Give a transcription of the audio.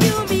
you